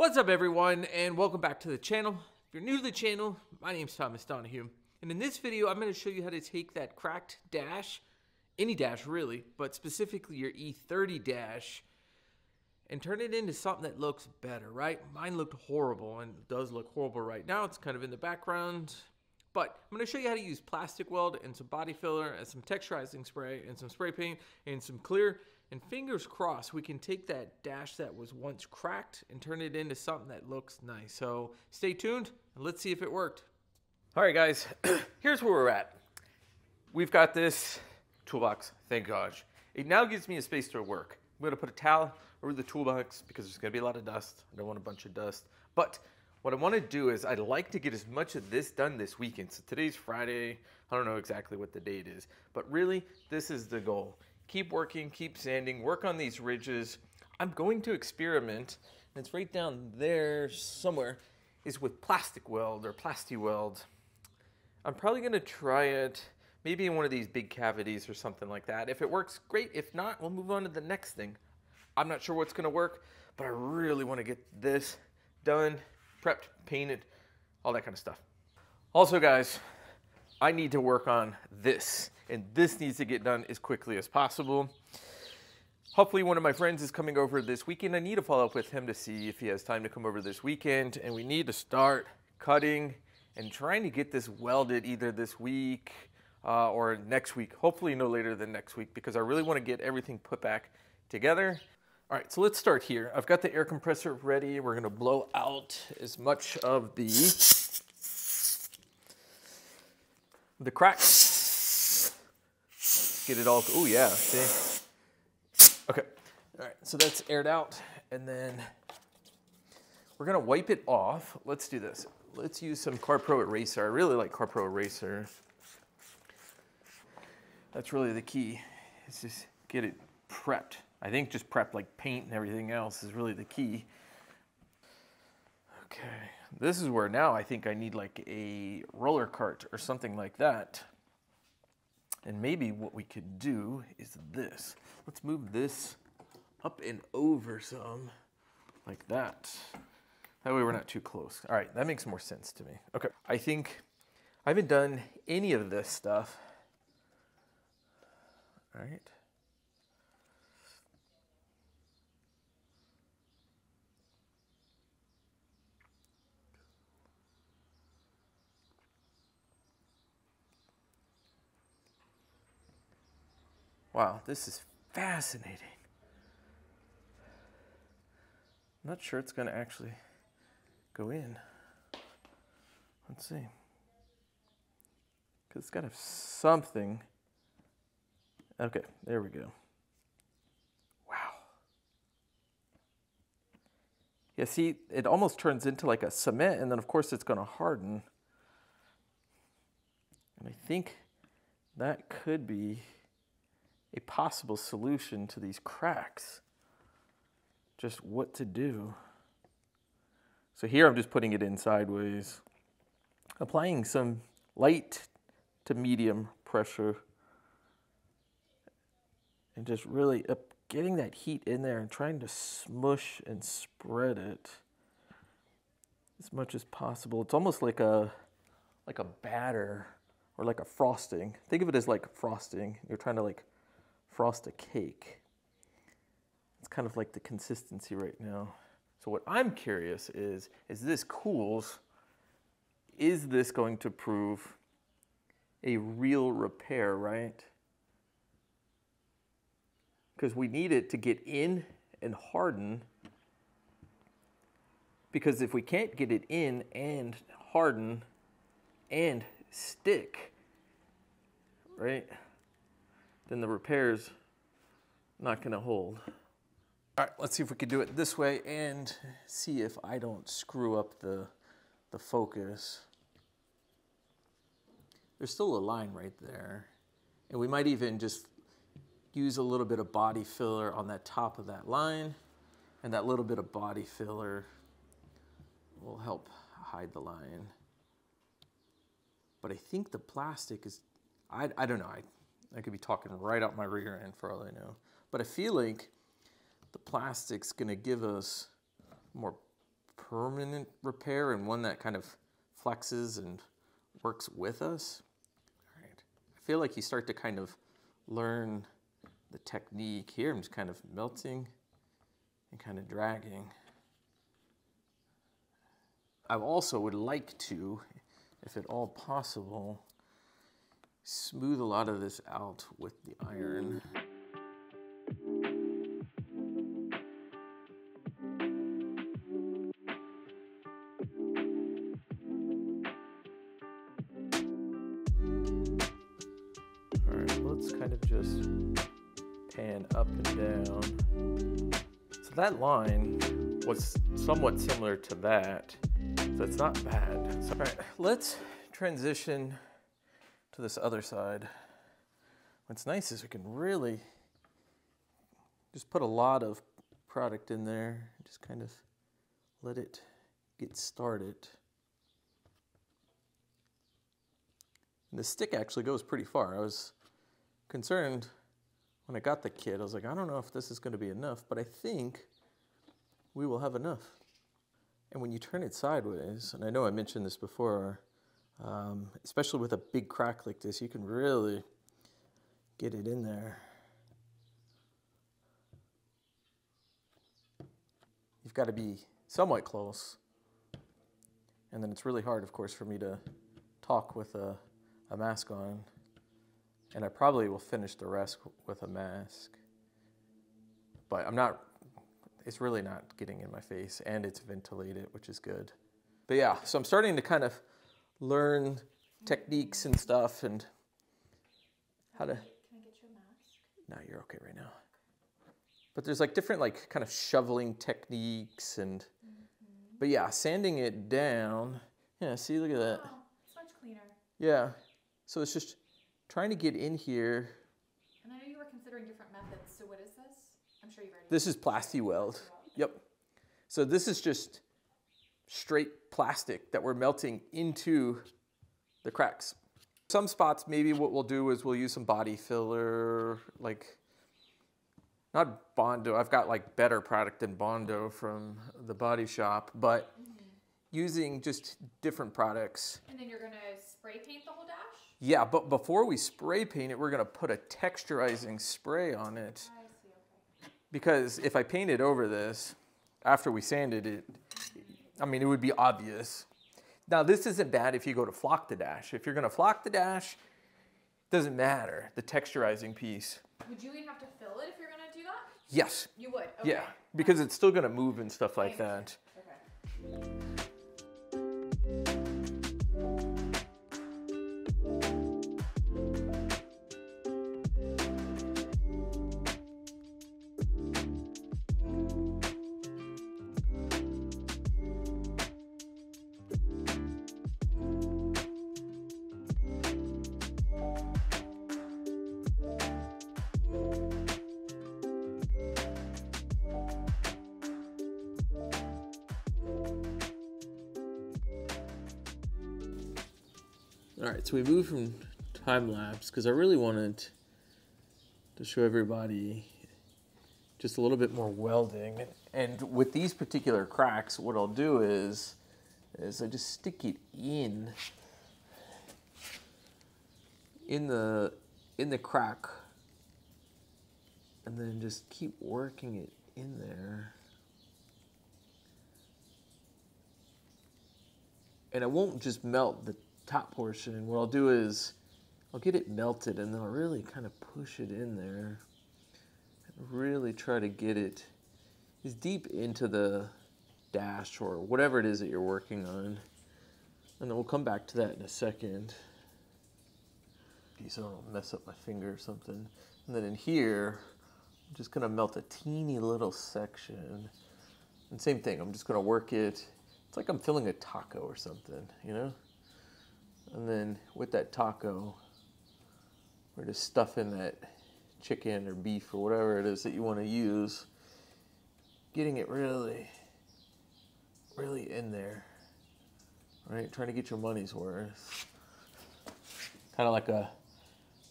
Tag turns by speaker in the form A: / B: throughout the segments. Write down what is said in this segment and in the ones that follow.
A: What's up everyone and welcome back to the channel. If you're new to the channel, my name is Thomas Donahue. And in this video, I'm going to show you how to take that cracked dash, any dash really, but specifically your E30 dash, and turn it into something that looks better, right? Mine looked horrible and does look horrible right now. It's kind of in the background. But I'm going to show you how to use plastic weld and some body filler and some texturizing spray and some spray paint and some clear and fingers crossed, we can take that dash that was once cracked and turn it into something that looks nice. So stay tuned and let's see if it worked. All right, guys, here's where we're at. We've got this toolbox, thank gosh. It now gives me a space to work. I'm gonna put a towel over the toolbox because there's gonna be a lot of dust. I don't want a bunch of dust. But what I wanna do is I'd like to get as much of this done this weekend. So today's Friday. I don't know exactly what the date is, but really this is the goal keep working, keep sanding, work on these ridges. I'm going to experiment, and it's right down there somewhere, is with plastic weld or plasti weld. I'm probably gonna try it maybe in one of these big cavities or something like that. If it works, great. If not, we'll move on to the next thing. I'm not sure what's gonna work, but I really wanna get this done, prepped, painted, all that kind of stuff. Also guys, I need to work on this and this needs to get done as quickly as possible. Hopefully one of my friends is coming over this weekend. I need to follow up with him to see if he has time to come over this weekend and we need to start cutting and trying to get this welded either this week uh, or next week. Hopefully no later than next week because I really want to get everything put back together. All right, so let's start here. I've got the air compressor ready. We're gonna blow out as much of the, the cracks get it all, oh yeah, see? Okay, all right, so that's aired out and then we're gonna wipe it off. Let's do this. Let's use some CarPro Eraser. I really like CarPro Eraser. That's really the key, is just get it prepped. I think just prep like paint and everything else is really the key. Okay, this is where now I think I need like a roller cart or something like that. And maybe what we could do is this. Let's move this up and over some, like that. That way we're not too close. All right, that makes more sense to me. Okay, I think I haven't done any of this stuff. All right. Wow, this is fascinating. I'm not sure it's going to actually go in. Let's see. Because it's got to have something. Okay, there we go. Wow. Yeah, see, it almost turns into like a cement, and then of course it's going to harden. And I think that could be a possible solution to these cracks. Just what to do. So here I'm just putting it in sideways, applying some light to medium pressure and just really up, getting that heat in there and trying to smush and spread it as much as possible. It's almost like a like a batter or like a frosting. Think of it as like frosting. You're trying to like frost a cake. It's kind of like the consistency right now. So what I'm curious is, as this cools, is this going to prove a real repair, right? Because we need it to get in and harden. Because if we can't get it in and harden and stick, right? Then the repair's not gonna hold. All right, let's see if we can do it this way and see if I don't screw up the, the focus. There's still a line right there. And we might even just use a little bit of body filler on that top of that line. And that little bit of body filler will help hide the line. But I think the plastic is, I, I don't know, I, I could be talking right out my rear end for all I know. But I feel like the plastic's gonna give us more permanent repair and one that kind of flexes and works with us. All right. I feel like you start to kind of learn the technique here. I'm just kind of melting and kind of dragging. I also would like to, if at all possible, smooth a lot of this out with the iron. All right, let's kind of just pan up and down. So that line was somewhat similar to that, so it's not bad. So, all right, let's transition to this other side. What's nice is we can really just put a lot of product in there, just kind of let it get started. And the stick actually goes pretty far. I was concerned when I got the kit. I was like, I don't know if this is going to be enough, but I think we will have enough. And when you turn it sideways, and I know I mentioned this before, um, especially with a big crack like this, you can really get it in there. You've got to be somewhat close. And then it's really hard, of course, for me to talk with a, a mask on. And I probably will finish the rest with a mask. But I'm not, it's really not getting in my face and it's ventilated, which is good. But yeah, so I'm starting to kind of learn techniques and stuff and how to.
B: Can I get you a mask?
A: No, you're okay right now. But there's like different like kind of shoveling techniques and. Mm-hmm. But yeah, sanding it down. Yeah, see, look at that.
B: Oh, it's much cleaner.
A: Yeah. So it's just trying to get in here.
B: And I know you were considering different methods. So what is this? I'm sure you've already.
A: This is Plasti Weld. Yep. So this is just straight plastic that we're melting into the cracks. Some spots, maybe what we'll do is we'll use some body filler, like not Bondo. I've got like better product than Bondo from the body shop, but mm-hmm. using just different products.
B: And then you're gonna spray paint the whole dash.
A: Yeah, but before we spray paint it, we're gonna put a texturizing spray on it.
B: I see. Okay.
A: Because if I paint it over this after we sanded it, I mean, it would be obvious. Now, this isn't bad if you go to flock the dash. If you're gonna flock the dash, doesn't matter, the texturizing piece.
B: Would you even have to fill it if you're gonna do that?
A: Yes,
B: You would. Okay.
A: yeah, because it's still gonna move and stuff like that.
B: Okay.
A: So we moved from time lapse because I really wanted to show everybody just a little bit more welding. And with these particular cracks, what I'll do is, is I just stick it in in the in the crack, and then just keep working it in there. and it won't just melt the top portion. And what I'll do is I'll get it melted and then I'll really kind of push it in there and really try to get it as deep into the dash or whatever it is that you're working on. And then we'll come back to that in a second. So I don't mess up my finger or something. And then in here, I'm just gonna melt a teeny little section. And same thing, I'm just gonna work it. It's like I'm filling a taco or something, you know? And then with that taco, we're just stuffing that chicken or beef or whatever it is that you want to use, getting it really, really in there, right? Trying to get your money's worth. Kind of like a,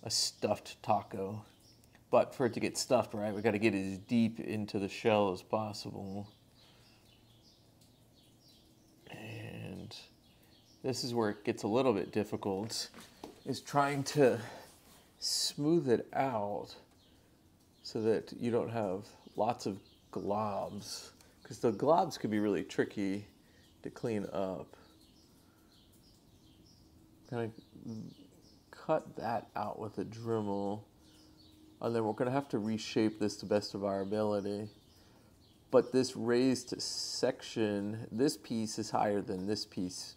A: a stuffed taco. But for it to get stuffed, right, we got to get as deep into the shell as possible. This is where it gets a little bit difficult, is trying to smooth it out so that you don't have lots of globs. Because the globs can be really tricky to clean up. Kind of cut that out with a Dremel. And then we're going to have to reshape this to best of our ability. But this raised section, this piece is higher than this piece.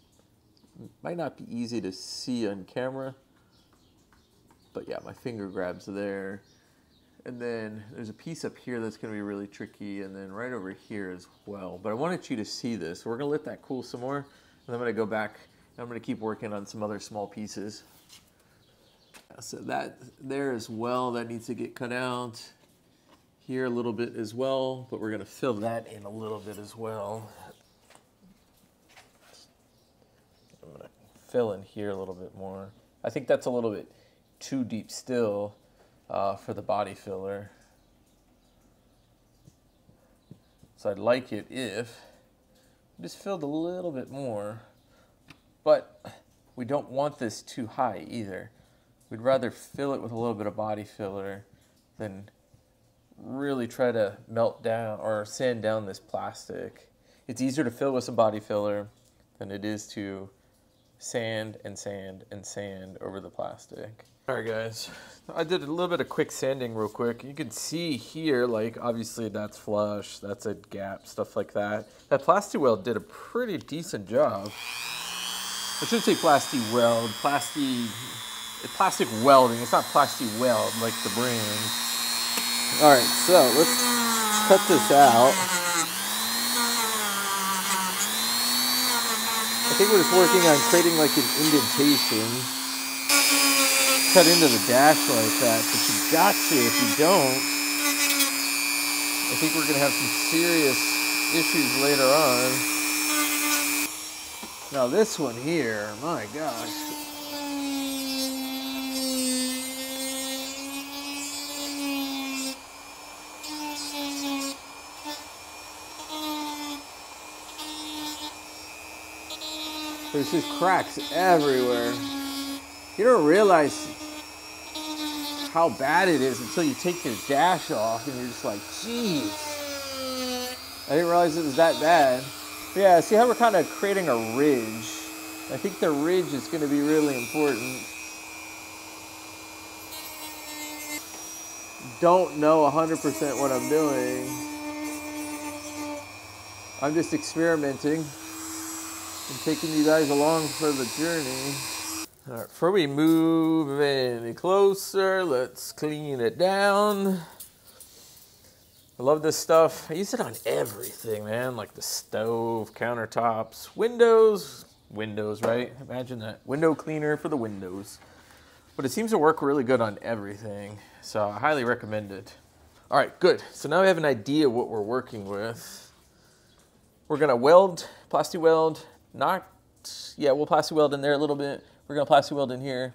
A: Might not be easy to see on camera. But yeah, my finger grabs there. And then there's a piece up here that's going to be really tricky, and then right over here as well. But I wanted you to see this. We're going to let that cool some more, and I'm to go back, and I'm to keep working on some other small pieces. So that there as well, that needs to get cut out. Here a little bit as well, but we're going to fill that in a little bit as well. I'm going to fill in here a little bit more. I think that's a little bit too deep still uh, for the body filler. So I'd like it if just filled a little bit more, but we don't want this too high either. We'd rather fill it with a little bit of body filler than really try to melt down or sand down this plastic. It's easier to fill with some body filler than it is to sand and sand and sand over the plastic. All right, guys. I did a little bit of quick sanding real quick. You can see here, like, obviously that's flush, that's a gap, stuff like that. That Plasti-Weld did a pretty decent job. I should say Plasti-Weld, Plasti, plastic welding. It's not Plasti-Weld like the brand. All right, so let's cut this out. I think we're just working on creating like an indentation cut into the dash like that, but you got to. If you don't, I think we're going to have some serious issues later on. Now this one here, my gosh. There's just cracks everywhere. You don't realize how bad it is until you take your dash off and you're just like, jeez. I didn't realize it was that bad. But yeah, see how we're kind of creating a ridge. I think the ridge is going to be really important. Don't know 100% what I'm doing. I'm just experimenting and taking you guys along for the journey. All right, before we move any closer, let's clean it down. I love this stuff. I use it on everything, man, like the stove, countertops, windows. Windows, right? Imagine that. Window cleaner for the windows. But it seems to work really good on everything, so I highly recommend it. All right, good. So now we have an idea what we're working with. We're gonna weld, Plasti-Weld, not, yeah, we'll plastic weld in there a little bit we're gonna plastic weld in here,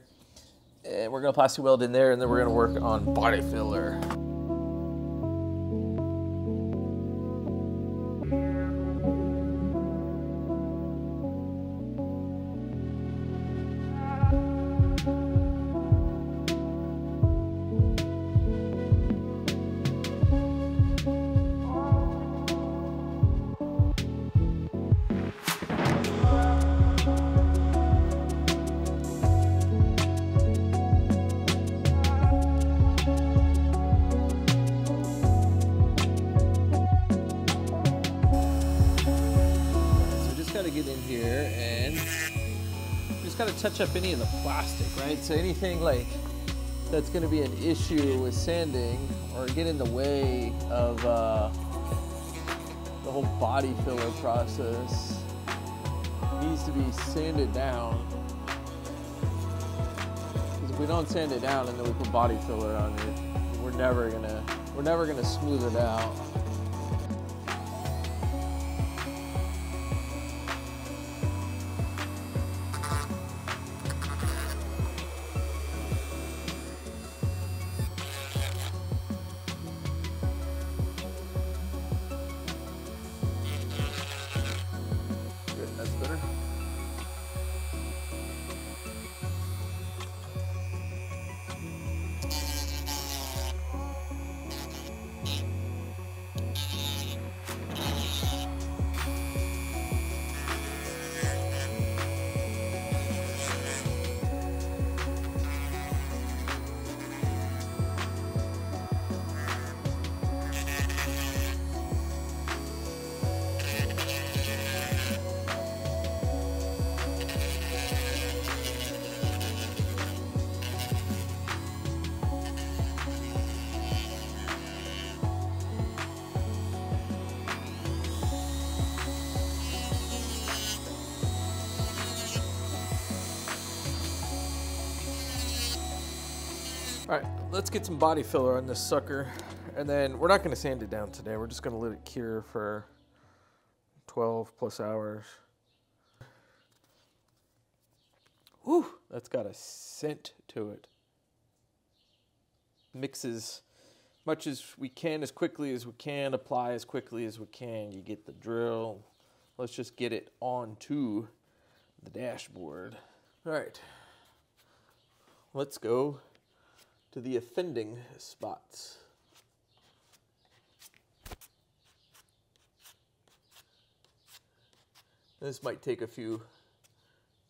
A: and we're gonna plastic weld in there, and then we're gonna work on body filler. Touch up any of the plastic, right? So anything like that's going to be an issue with sanding or get in the way of uh, the whole body filler process needs to be sanded down. Because if we don't sand it down and then we put body filler on it, we're never gonna we're never gonna smooth it out. Let's get some body filler on this sucker. And then we're not gonna sand it down today. We're just gonna let it cure for 12 plus hours. Whew, that's got a scent to it. Mixes much as we can, as quickly as we can, apply as quickly as we can. You get the drill. Let's just get it onto the dashboard. All right, let's go to the offending spots. This might take a few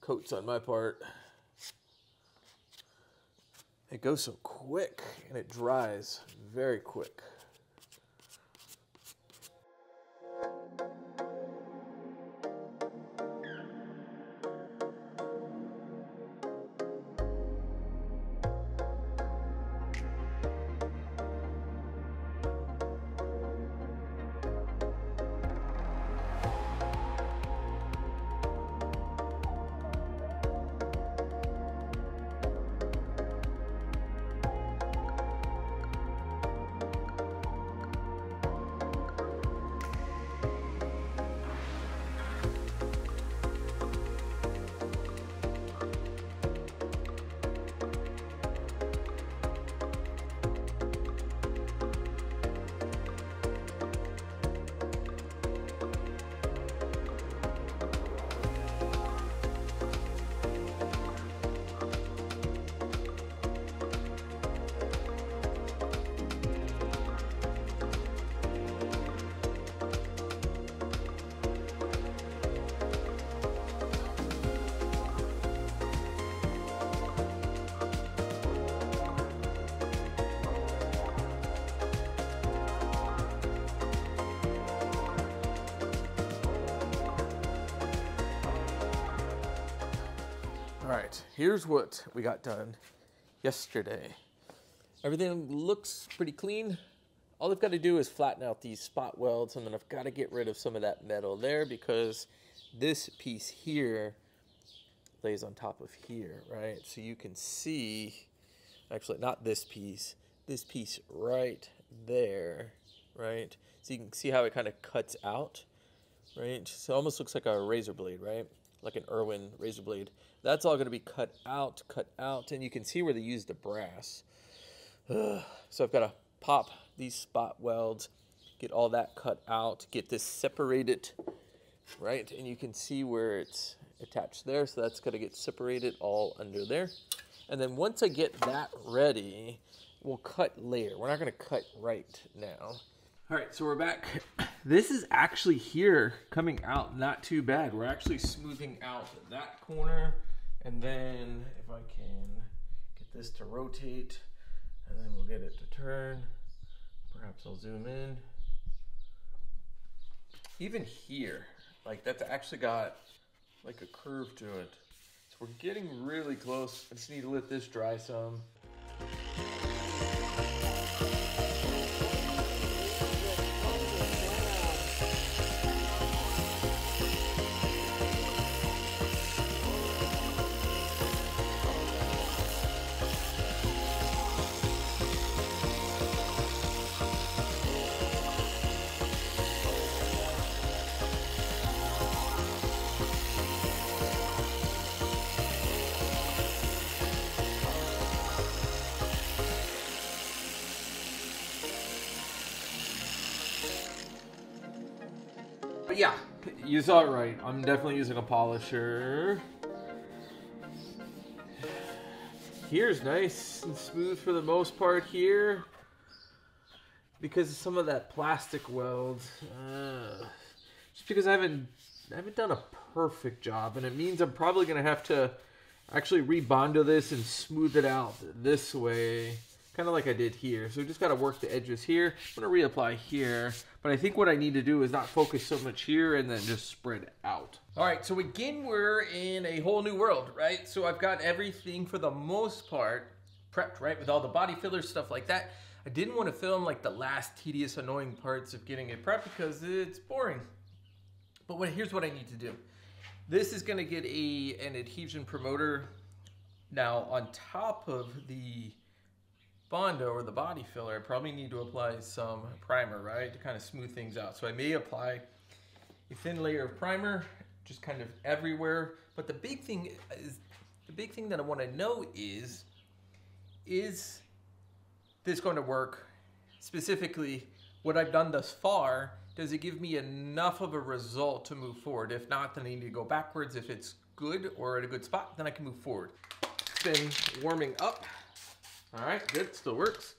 A: coats on my part. It goes so quick and it dries very quick. All right, here's what we got done yesterday. Everything looks pretty clean. All I've got to do is flatten out these spot welds, and then I've got to get rid of some of that metal there because this piece here lays on top of here, right? So you can see, actually, not this piece, this piece right there, right? So you can see how it kind of cuts out, right? So it almost looks like a razor blade, right? Like an Irwin razor blade. That's all going to be cut out, cut out, and you can see where they used the brass. Ugh. So I've got to pop these spot welds, get all that cut out, get this separated, right? And you can see where it's attached there. So that's going to get separated all under there. And then once I get that ready, we'll cut later. We're not going to cut right now. All right, so we're back. This is actually here coming out not too bad. We're actually smoothing out that corner. And then if I can get this to rotate, and then we'll get it to turn. Perhaps I'll zoom in. Even here, like that's actually got like a curve to it. So we're getting really close. I just need to let this dry some. You saw it right. I'm definitely using a polisher. Here's nice and smooth for the most part here. Because of some of that plastic weld. Uh, just because I haven't I haven't done a perfect job. And it means I'm probably gonna have to actually rebondo this and smooth it out this way kind of like I did here. So we just got to work the edges here. I'm going to reapply here. But I think what I need to do is not focus so much here and then just spread out. All right, so again, we're in a whole new world, right? So I've got everything for the most part prepped, right? With all the body fillers, stuff like that. I didn't want to film like the last tedious, annoying parts of getting it prepped because it's boring. But what, here's what I need to do. This is going to get a an adhesion promoter now on top of the Bondo or the body filler, I probably need to apply some primer, right? To kind of smooth things out. So I may apply a thin layer of primer, just kind of everywhere. But the big thing is, the big thing that I want to know is, is this going to work? Specifically, what I've done thus far, does it give me enough of a result to move forward? If not, then I need to go backwards. If it's good or at a good spot, then I can move forward. It's been warming up. All right, good, still works.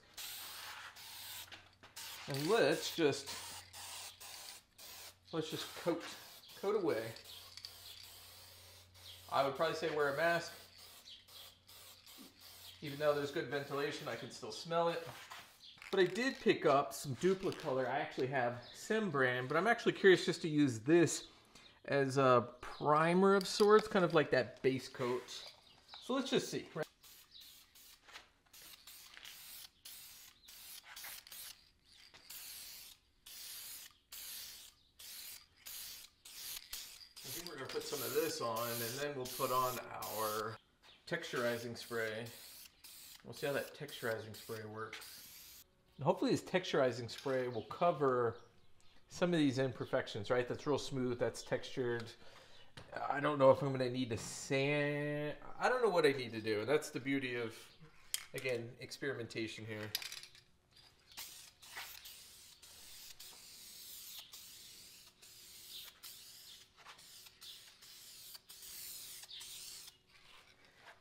A: And let's just, let's just coat, coat away. I would probably say wear a mask. Even though there's good ventilation, I can still smell it. But I did pick up some Dupli-Color. I actually have SEM brand, but I'm actually curious just to use this as a primer of sorts, kind of like that base coat. So let's just see. I think we're gonna put some of this on and then we'll put on our texturizing spray. We'll see how that texturizing spray works. Hopefully this texturizing spray will cover some of these imperfections, right? That's real smooth, that's textured. I don't know if I'm gonna need to sand. I don't know what I need to do. And that's the beauty of, again, experimentation here.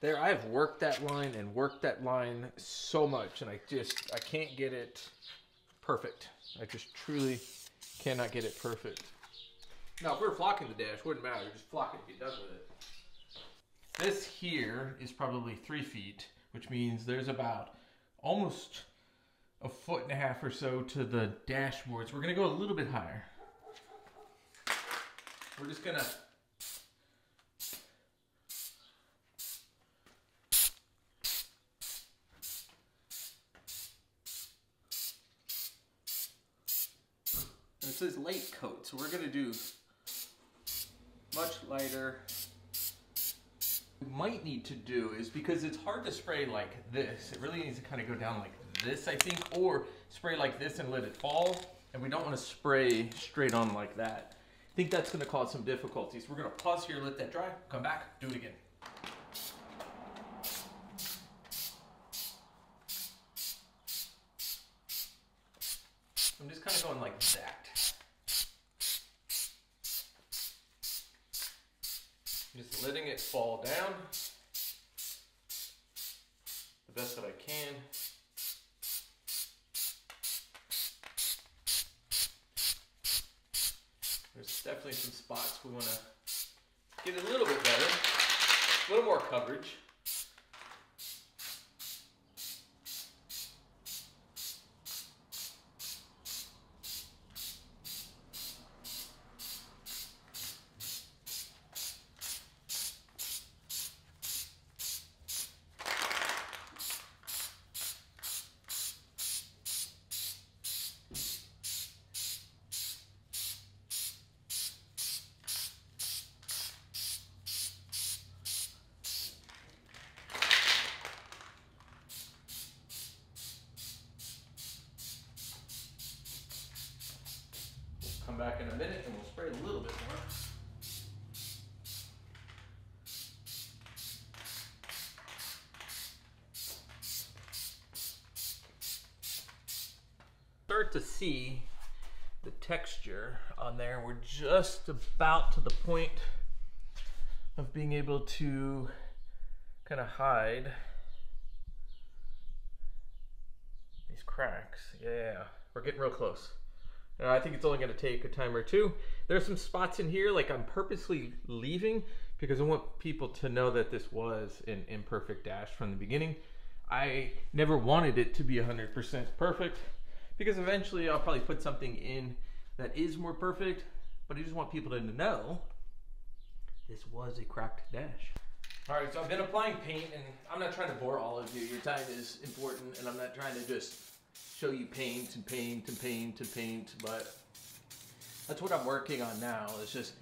A: There I've worked that line and worked that line so much and I just I can't get it perfect. I just truly cannot get it perfect. Now if we are flocking the dash, wouldn't matter, just flock it, be done with it. This here is probably three feet, which means there's about almost a foot and a half or so to the dashboards. We're gonna go a little bit higher. We're just gonna says light coat, so we're gonna do much lighter. We might need to do is because it's hard to spray like this, it really needs to kind of go down like this, I think, or spray like this and let it fall. And we don't want to spray straight on like that. I think that's to cause some difficulties. We're to pause here, let that dry, come back, do it again. I'm just kind of going like that. Just letting it fall down the best that I can. There's definitely some spots we want to get a little bit better, a little more coverage. back in a minute and we'll spray a little bit more. To see the texture on there. We're just about to the point of being able to kind of hide these cracks. Yeah, we're getting real close. I think it's only going to take a time or two. There's some spots in here, like I'm purposely leaving because I want people to know that this was an imperfect dash from the beginning. I never wanted it to be 100% perfect because eventually I'll probably put something in that is more perfect, but I just want people to know this was a cracked dash. All right, so I've been applying paint and I'm not trying to bore all of you. Your time is important and I'm not trying to just show you paint and paint and paint and paint, but that's what I'm working on now, It's just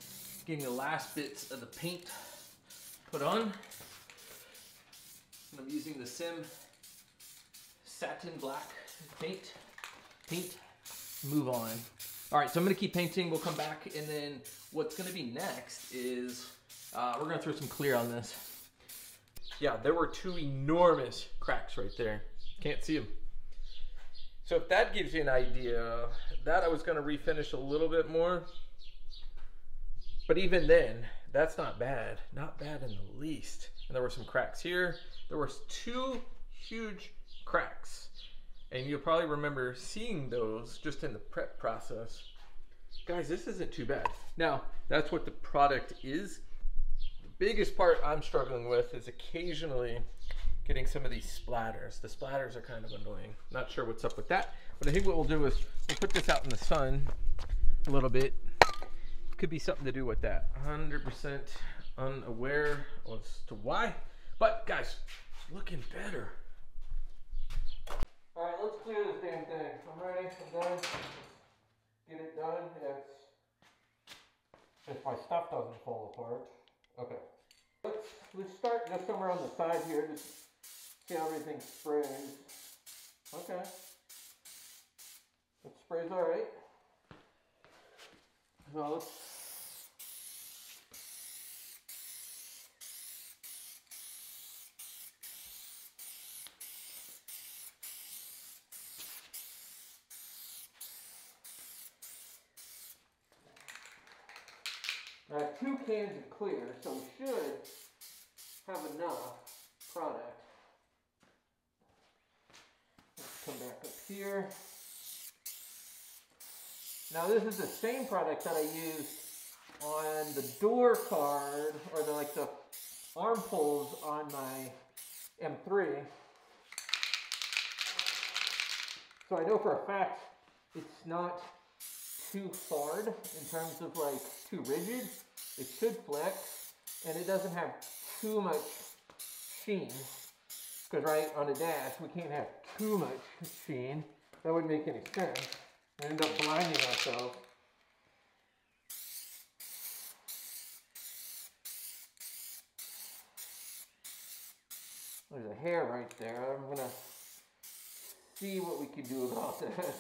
A: getting the last bits of the paint put on. And I'm using the SEM satin black paint. Paint. Move on. All right, so I'm gonna keep painting. We'll come back, and then what's gonna be next is uh, we're gonna throw some clear on this. Yeah, there were two enormous cracks right there. Can't see them. So if that gives you an idea, that I was gonna refinish a little bit more. But even then, that's not bad. Not bad in the least. And there were some cracks here. There was two huge cracks. And you'll probably remember seeing those just in the prep process. Guys, this isn't too bad. Now, that's what the product is. The biggest part I'm struggling with is occasionally getting some of these splatters. The splatters are kind of annoying. Not sure what's up with that. But I think what we'll do is we'll put this out in the sun a little bit. Could be something to do with that. 100% unaware as to why. But guys, looking better. All right, let's clear this damn thing. I'm ready. I'm done. Get it done. Yes. If my stuff doesn't fall apart. Okay. Let's let's start just somewhere on the side here. Just see how everything sprays. Okay. It sprays all right. So let's I have two cans of clear, so we should have enough product. Let's come back up here. Now this is the same product that I used on the door card, or the, like the arm pulls on my M3. So I know for a fact it's not too hard in terms of like too rigid. It should flex and it doesn't have too much sheen. Because right on the dash we can't have too much sheen. That wouldn't make any sense. We end up blinding ourselves. There's a hair right there. I'm gonna see what we can do about that.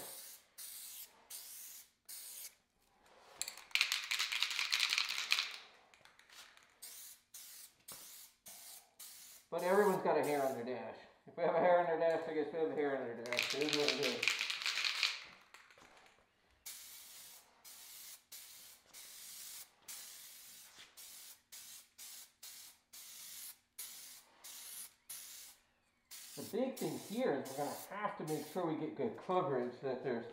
A: But everyone's got a hair on their dash. If we have a hair on their dash, I guess we have a hair on their dash. It is what it is. The big thing here is we're going to have to make sure we get good coverage, that there's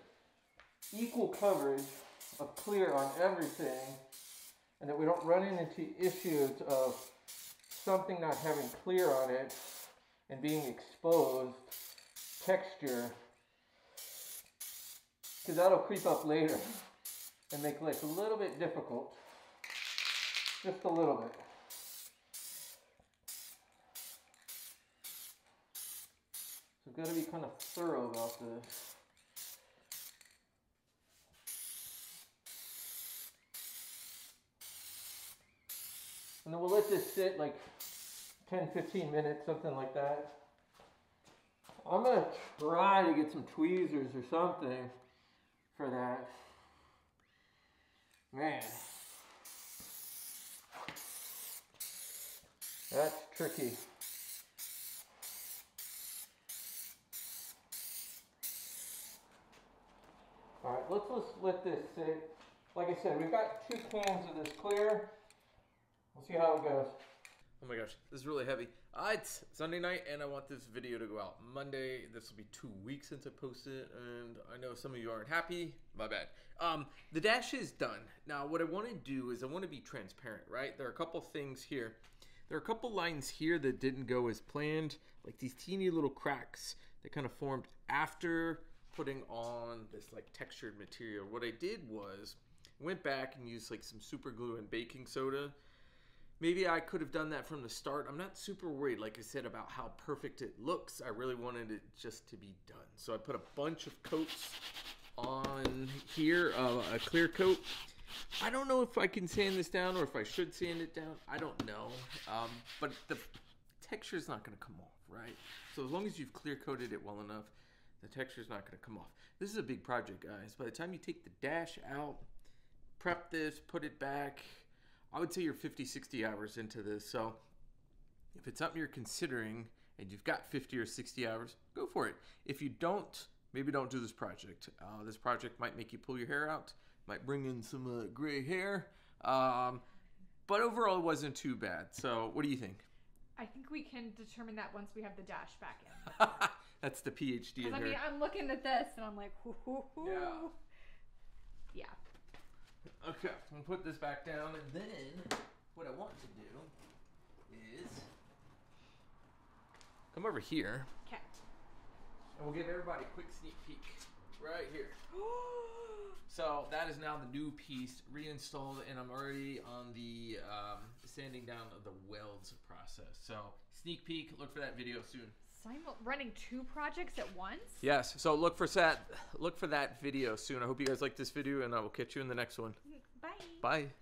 A: equal coverage of clear on everything, and that we don't run into issues of something not having clear on it and being exposed texture because that'll creep up later and make life a little bit difficult. Just a little bit. So got to be kind of thorough about this. And then we'll let this sit like 10, 15 minutes, something like that. I'm gonna try to get some tweezers or something for that. Man. That's tricky. Alright, let's, let's let this sit. Like I said, we've got two cans of this clear. We'll see how it goes. Oh my gosh, this is really heavy. Uh, it's Sunday night, and I want this video to go out Monday. This will be two weeks since I posted and I know some of you aren't happy. My bad. Um, the dash is done. Now, what I want to do is I want to be transparent, right? There are a couple things here. There are a couple lines here that didn't go as planned, like these teeny little cracks that kind of formed after putting on this like textured material. What I did was went back and used like some super glue and baking soda Maybe I could have done that from the start. I'm not super worried, like I said, about how perfect it looks. I really wanted it just to be done. So I put a bunch of coats on here, uh, a clear coat. I don't know if I can sand this down or if I should sand it down. I don't know. Um, but the texture is not going to come off, right? So as long as you've clear coated it well enough, the texture is not going to come off. This is a big project, guys. By the time you take the dash out, prep this, put it back, I would say you're 50, 60 hours into this. So if it's something you're considering and you've got 50 or 60 hours, go for it. If you don't, maybe don't do this project. Uh, this project might make you pull your hair out, might bring in some uh, gray hair. Um, but overall, it wasn't too bad. So, what do you think?
C: I think we can determine that once we have the dash back in.
A: That's the PhD
C: I mean, I'm looking at this and I'm like, hoo, hoo, hoo.
A: Yeah.
C: Yeah.
A: Okay, I'm gonna put this back down, and then what I want to do is come over here,
C: Okay.
A: and we'll give everybody a quick sneak peek right here. So that is now the new piece reinstalled, and I'm already on the um, sanding down of the welds process. So sneak peek, look for that video soon.
C: Simul- running two projects at once?
A: Yes, so look for that. Look for that video soon. I hope you guys like this video, and I will catch you in the next one.
C: Bye.
A: Bye.